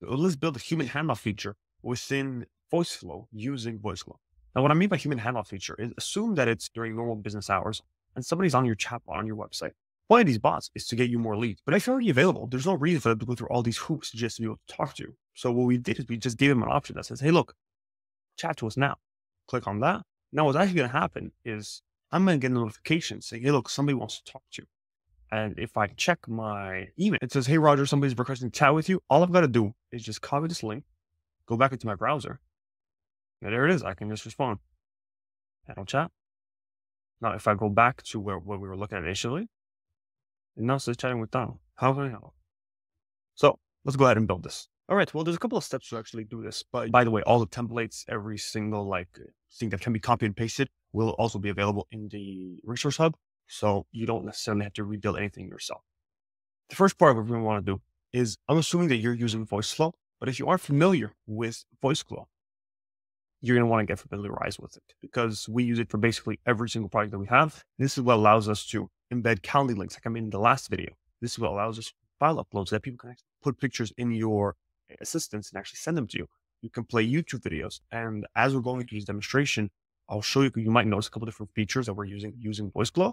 let's build a human handoff feature within VoiceFlow using VoiceFlow. Now, what I mean by human handoff feature is assume that it's during normal business hours and somebody's on your chatbot on your website. One of these bots is to get you more leads, but if you're already available, there's no reason for them to go through all these hoops just to be able to talk to you. So what we did is we just gave them an option that says, hey, look, chat to us now. Click on that. Now, what's actually going to happen is I'm going to get a notification saying, hey, look, somebody wants to talk to you. And if I check my email, it says, hey, Roger, somebody's requesting to chat with you. All I've got to do is just copy this link, go back into my browser. And there it is. I can just respond. I'll chat. Now, if I go back to where, we were looking at initially, and now it says chatting with Donald. How can I help? So let's go ahead and build this. All right. Well, there's a couple of steps to actually do this. But by the way, all the templates, every single like thing that can be copied and pasted will also be available in the resource hub. So you don't necessarily have to rebuild anything yourself. The first part of what we want to do is I'm assuming that you're using VoiceFlow, but if you aren't familiar with VoiceFlow, you're going to want to get familiarized with it because we use it for basically every single project that we have. This is what allows us to embed Calendly links, like I made in the last video. This is what allows us file uploads so that people can put pictures in your assistants and actually send them to you. You can play YouTube videos. And as we're going through this demonstration, I'll show you, you might notice a couple different features that we're using using VoiceFlow.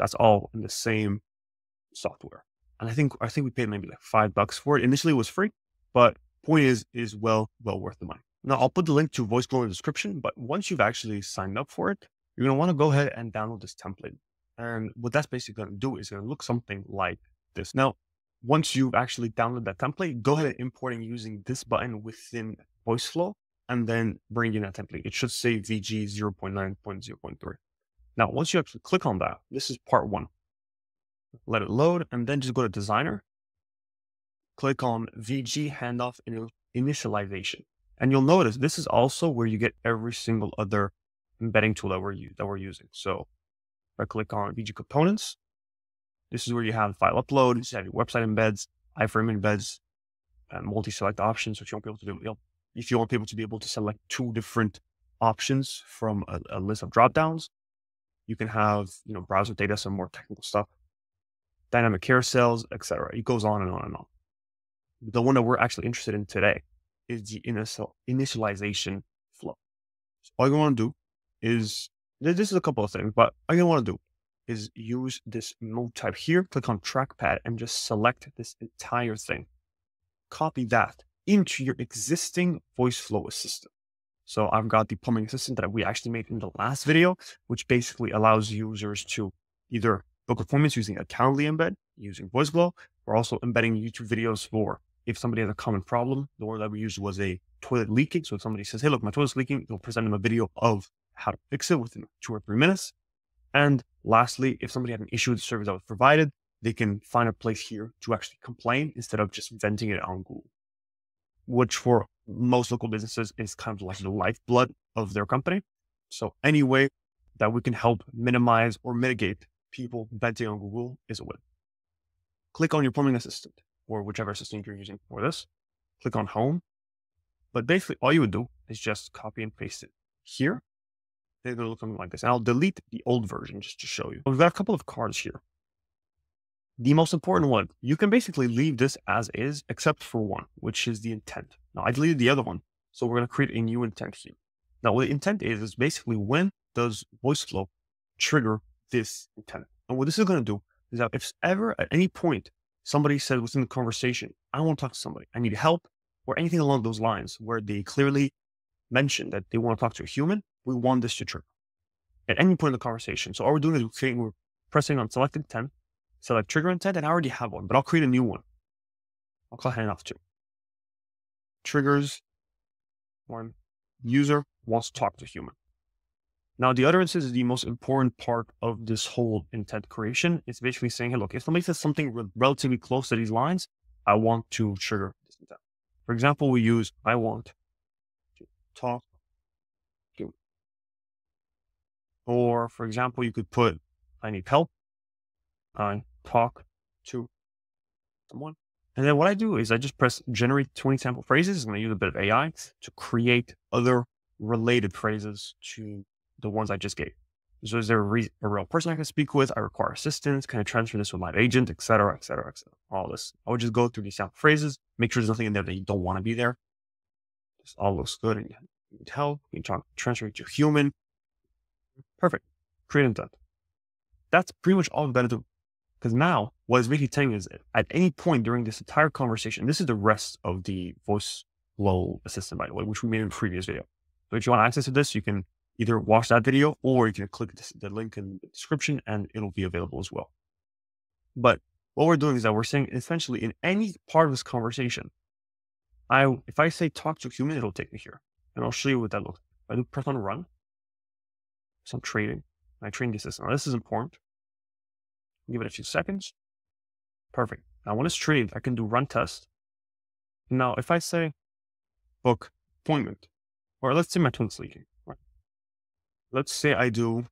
That's all in the same software. And I think I think we paid maybe like five bucks for it. Initially it was free, but point is is well well worth the money. Now I'll put the link to VoiceFlow in the description, but once you've actually signed up for it, you're gonna want to go ahead and download this template. And what that's basically gonna do is gonna look something like this. Now, once you've actually downloaded that template, go ahead and import and using this button within VoiceFlow and then bring in that template. It should say VG 0.9.0.3. Now, once you actually click on that, this is part one. Let it load and then just go to designer. Click on VG handoff initialization. And you'll notice this is also where you get every single other embedding tool that we're, that we're using. So if I click on VG components, this is where you have file upload, you have your website embeds, iframe embeds, and multi-select options, which you won't be able to do. If you want people to be able to select two different options from a, a list of dropdowns, you can have, you know, browser data, some more technical stuff, dynamic carousels, etc. It goes on and on and on. The one that we're actually interested in today is the initial, initialization flow. So all you want to do is, this is a couple of things, but all you want to do is use this mode type here, click on trackpad and just select this entire thing. Copy that into your existing VoiceFlow assistant. So I've got the plumbing assistant that we actually made in the last video, which basically allows users to either book appointments using a Calendly embed, using VoiceFlow, or also embedding YouTube videos for if somebody has a common problem. The word that we used was a toilet leaking. So if somebody says, hey, look, my toilet's leaking, you'll present them a video of how to fix it within two or three minutes. And lastly, if somebody had an issue with the service that was provided, they can find a place here to actually complain instead of just venting it on Google, which for most local businesses is kind of like the lifeblood of their company. So any way that we can help minimize or mitigate people venting on Google is a win. Click on your plumbing assistant or whichever assistant you're using for this. Click on home. But basically all you would do is just copy and paste it here. They're going to look something like this. And I'll delete the old version just to show you. We've got a couple of cards here. The most important one, you can basically leave this as is, except for one, which is the intent. Now I deleted the other one. So we're going to create a new intent here. Now what the intent is, is basically when does VoiceFlow trigger this intent? And what this is going to do is that if ever at any point somebody said within the conversation, I want to talk to somebody, I need help, or anything along those lines where they clearly mention that they want to talk to a human, we want this to trigger at any point in the conversation. So all we're doing is we're, creating, we're pressing on select intent, select trigger intent, and I already have one, but I'll create a new one. I'll call handoff two triggers when user wants to talk to human. Now, the utterances is the most important part of this whole intent creation. It's basically saying, hey, look, if somebody says something re- relatively close to these lines, I want to trigger this intent. For example, we use, I want to talk to. Or, for example, you could put, I need help. I talk to someone. And then what I do is I just press generate 20 sample phrases. And I'm going to use a bit of AI to create other related phrases to the ones I just gave. So is there a, re- a, real person I can speak with? I require assistance. Can I transfer this with my agent, et cetera, et cetera, et cetera? All this. I would just go through these sample phrases, make sure there's nothing in there that you don't want to be there. This all looks good and you need help. You can transfer it to human. Perfect. Create intent. That's pretty much all we got to do. Because now what it's really telling is at any point during this entire conversation, this is the rest of the voice flow assistant, by the way, which we made in the previous video. So if you want access to this, you can either watch that video or you can click this, the link in the description and it'll be available as well. But what we're doing is that we're saying essentially in any part of this conversation, I if I say talk to a human, it'll take me here. And I'll show you what that looks like. I do press on run. So I'm trading. I train the system. Now this is important. Give it a few seconds. Perfect. Now when it's trained, I can do run test. Now if I say book appointment, or let's say my twin's leaking. Right. Let's say I do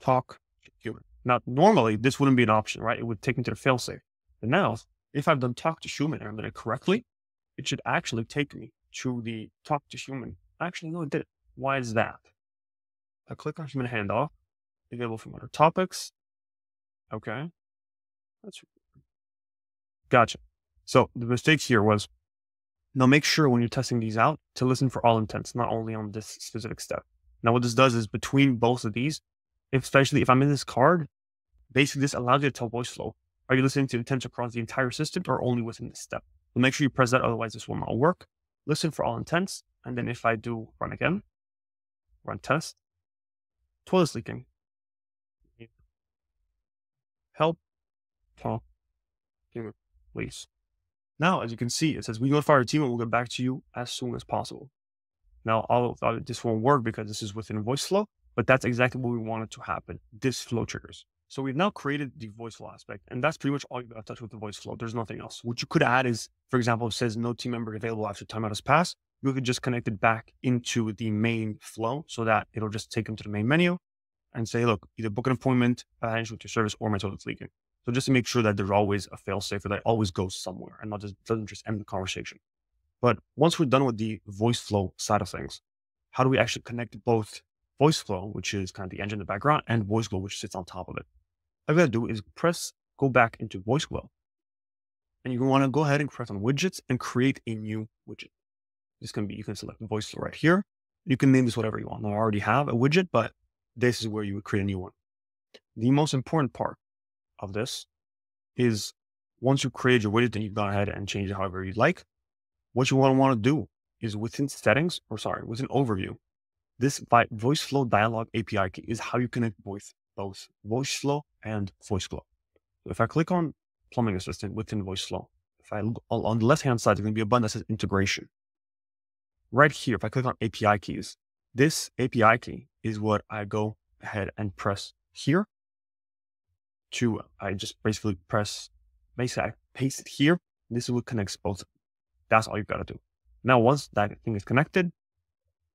talk to human. Now normally this wouldn't be an option, right? It would take me to the failsafe. But now if I've done talk to human and I've done it correctly, it should actually take me to the talk to human. Actually, no, it did Why is that? I click on human handoff, available from other topics. Okay. That's gotcha. So the mistake here was now make sure when you're testing these out to listen for all intents, not only on this specific step. Now what this does is between both of these, especially if I'm in this card, basically this allows you to tell voice flow. Are you listening to intents across the entire system or only within this step? So make sure you press that, otherwise this will not work. Listen for all intents. And then if I do run again, run test, toilet leaking, help, talk, please. Now, as you can see, it says we notify our team and we'll get back to you as soon as possible. Now, all of this won't work because this is within voice flow, but that's exactly what we wanted to happen. This flow triggers. So we've now created the voice flow aspect, and that's pretty much all you got to touch with the voice flow. There's nothing else. What you could add is, for example, it says no team member available after timeout has passed. You could just connect it back into the main flow so that it'll just take them to the main menu and say, look, either book an appointment, arrange with your service, or my toilet's leaking. So just to make sure that there's always a fail safe that always goes somewhere and not just doesn't just end the conversation. But once we're done with the voice flow side of things, how do we actually connect both voice flow, which is kind of the engine in the background, and voice glow, which sits on top of it? all you gotta do is press go back into voice glow. And you want to go ahead and press on widgets and create a new widget. This can be, you can select voice flow right here. You can name this whatever you want. Now, I already have a widget, but this is where you would create a new one. The most important part of this is once you create your widget, then you go ahead and change it however you like. What you want to want to do is within settings, or sorry, within overview, this voice flow dialog API key is how you connect voice both voice flow and voice glow. So if I click on plumbing assistant within voice flow, if I look on the left hand side, there's going to be a button that says integration. Right here, if I click on API keys, this API key is what I go ahead and press here to, I just basically press, basically I paste it here. This is what connects both. That's all you've got to do. Now, once that thing is connected,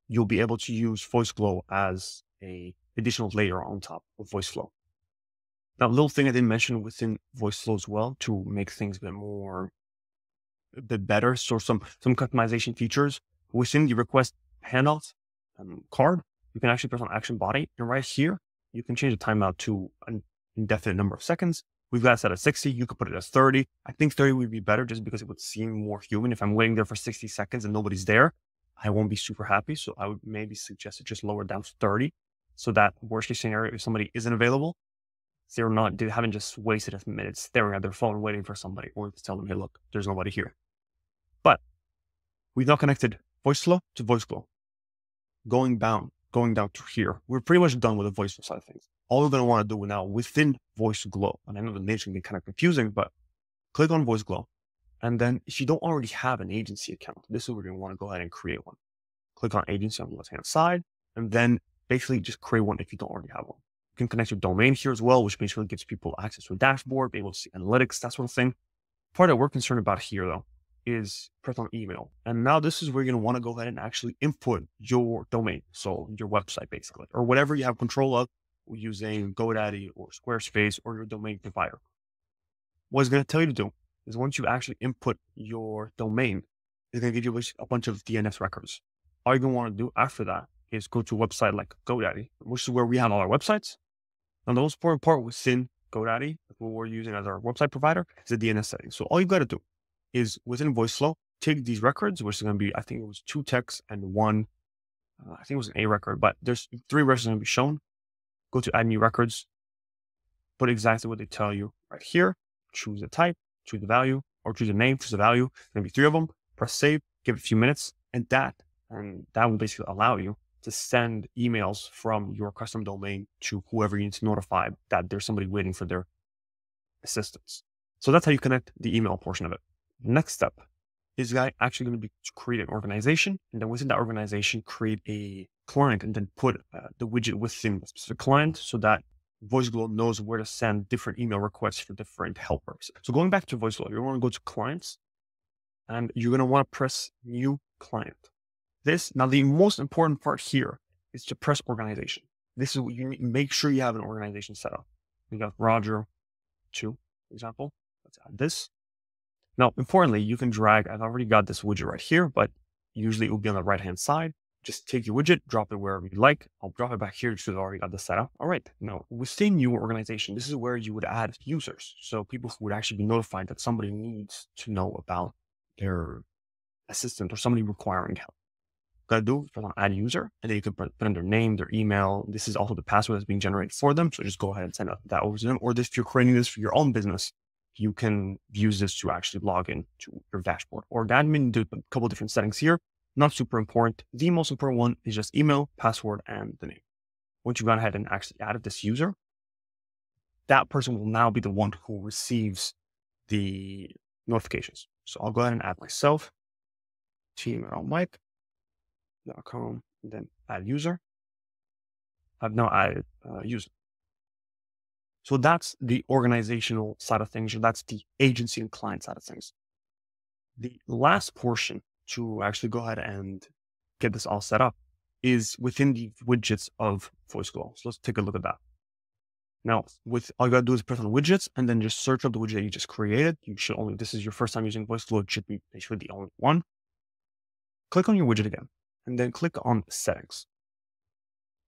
you'll be able to use voice glow as a additional layer on top of voice flow. Now, a little thing I didn't mention within voice flow as well to make things a bit more, a bit better. So some, some customization features within the request handoff um, card, you can actually press on action body and right here, you can change the timeout to an indefinite number of seconds. We've got set at 60. You could put it at 30. I think 30 would be better just because it would seem more human. If I'm waiting there for 60 seconds and nobody's there, I won't be super happy. So I would maybe suggest it just lower down to 30 so that worst case scenario, if somebody isn't available, they're not, they haven't just wasted a minute staring at their phone waiting for somebody or to tell them, hey, look, there's nobody here. But we've now connected voice flow to voice glow. Going down, going down to here, we're pretty much done with the voice side of things. All we're going to want to do now within voice glow, and I know the names can be kind of confusing, but click on voice glow. And then if you don't already have an agency account, this is where you're going to want to go ahead and create one. Click on agency on the left hand side, and then basically just create one if you don't already have one. You can connect your domain here as well, which basically gives people access to a dashboard, be able to see analytics, that sort of thing. Part that we're concerned about here though is press on email. And now this is where you're going to want to go ahead and actually input your domain. So your website basically, or whatever you have control of using GoDaddy or Squarespace or your domain provider. What it's going to tell you to do is once you actually input your domain, it's going to give you a bunch of DNS records. All you're going to want to do after that is go to a website like GoDaddy, which is where we have all our websites. And the most important part within GoDaddy, what we're using as our website provider, is the DNS settings. So all you've got to do is within VoiceFlow, take these records, which is going to be, I think it was two texts and one, uh, I think it was an A record, but there's three records going to be shown. Go to add new records, put exactly what they tell you right here, choose the type, choose the value, or choose a name, choose a value. To be three of them. Press save, give it a few minutes, and that, and that will basically allow you to send emails from your custom domain to whoever you need to notify that there's somebody waiting for their assistance. So that's how you connect the email portion of it. Next step is actually going to be to create an organization, and then within that organization, create a client, and then put uh, the widget within the specific client so that VoiceGlow knows where to send different email requests for different helpers. So going back to VoiceGlow, you want to go to clients, and you're going to want to press new client. This now the most important part here is to press organization. This is what you need, make sure you have an organization set up. We got Roger two example. Let's add this. Now, importantly, you can drag, I've already got this widget right here, but usually it will be on the right hand side. Just take your widget, drop it wherever you like. I'll drop it back here because I've already got the setup. All right. Now, within your organization, this is where you would add users. So people who would actually be notified that somebody needs to know about their assistant or somebody requiring help. Gotta do is add user, and then you can put, put in their name, their email. This is also the password that's being generated for them. So just go ahead and send that over to them. Or if you're creating this for your own business, you can use this to actually log in to your dashboard or admin. Do a couple different settings here. Not super important. The most important one is just email, password, and the name. Once you've gone ahead and actually added this user, that person will now be the one who receives the notifications. So I'll go ahead and add myself, tmlmike.com, and then add user. I've now added uh, user. So that's the organizational side of things, or that's the agency and client side of things. The last portion to actually go ahead and get this all set up is within the widgets of VoiceGlow. So let's take a look at that. Now, with all you gotta do is press on widgets and then just search up the widget you just created. You should only, this is your first time using VoiceGlow, it should be basically the only one. Click on your widget again, and then click on settings.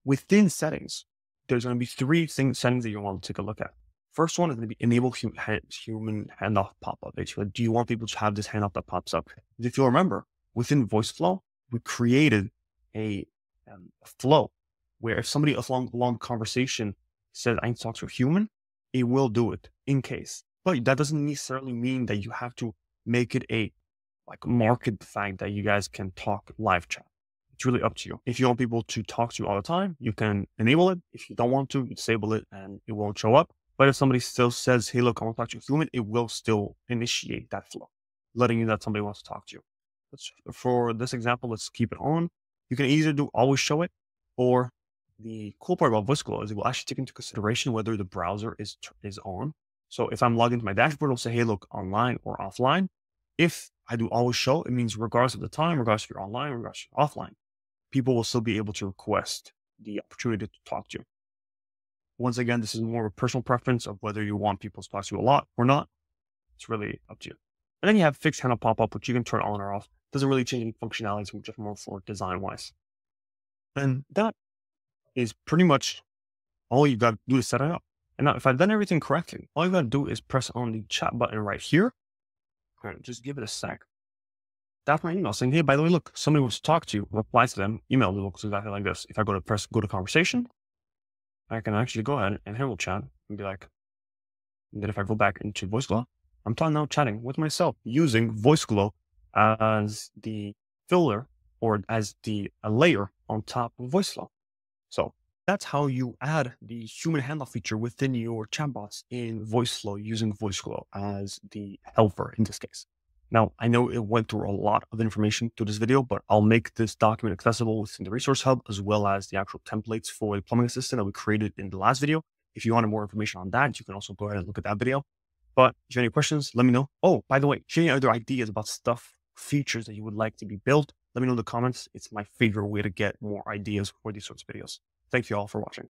Within settings, there's going to be three things, settings that you want to take a look at. First one is going to be enable human, human handoff pop-up. Basically, do you want people to have this handoff that pops up? If you'll remember, within VoiceFlow, we created a, um, a flow where if somebody along long conversation says, I need to talk to a human, it will do it in case. But that doesn't necessarily mean that you have to make it a like market the fact that you guys can talk live chat. It's really up to you. If you want people to talk to you all the time, you can enable it. If you don't want to, you disable it and it won't show up. But if somebody still says, hey, look, I want to talk to a human, it will still initiate that flow, letting you know that somebody wants to talk to you. For this example, let's keep it on. You can either do always show it or the cool part about VoiceGlow is it will actually take into consideration whether the browser is, is on. So if I'm logged into my dashboard, it'll say, hey, look, online or offline. If I do always show, it means regardless of the time, regardless if you're online, regardless if you're offline, people will still be able to request the opportunity to talk to you. Once again, this is more of a personal preference of whether you want people to talk to you a lot or not. It's really up to you. And then you have fixed handle pop up, which you can turn on or off. Doesn't really change any functionalities, just more for design wise. And that is pretty much all you've got to do to set it up. And now, if I've done everything correctly, all you got to do is press on the chat button right here. Just give it a sec that's my email saying, hey, by the way, look, somebody wants to talk to you. Reply to them. Email looks exactly like this. If I go to press go to conversation, I can actually go ahead and handle chat and be like, and then if I go back into VoiceGlow, I'm now chatting with myself using VoiceGlow as the filler or as the layer on top of VoiceFlow. So that's how you add the human handoff feature within your chatbots in VoiceFlow using VoiceGlow as the helper in this case. Now, I know it went through a lot of information to this video, but I'll make this document accessible within the resource hub, as well as the actual templates for the plumbing assistant that we created in the last video. If you wanted more information on that, you can also go ahead and look at that video. But if you have any questions, let me know. Oh, by the way, if you have any other ideas about stuff, features that you would like to be built, let me know in the comments. It's my favorite way to get more ideas for these sorts of videos. Thank you all for watching.